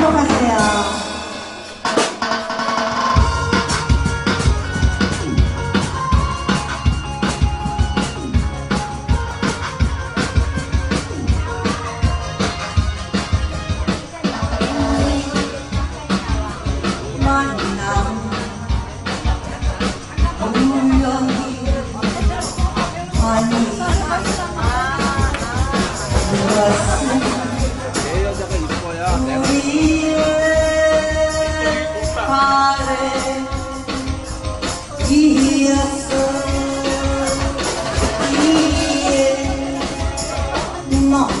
들어가세요. Come on.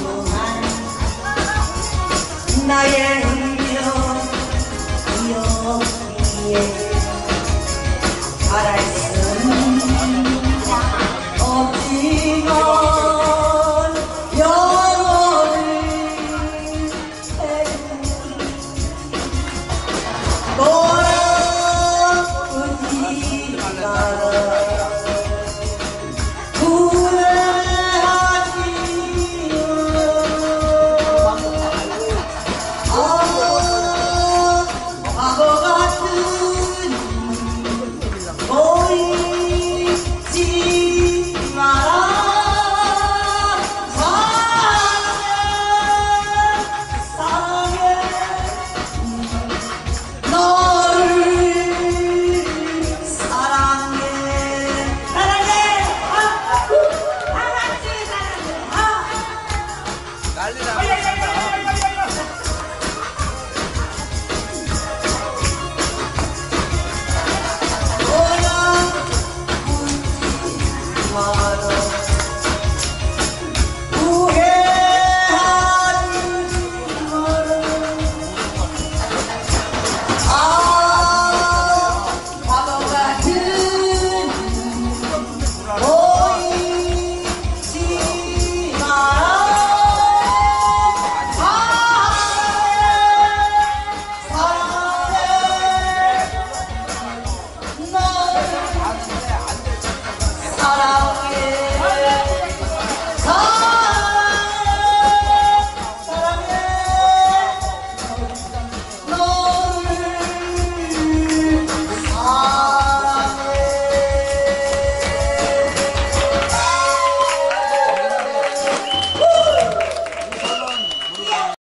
난리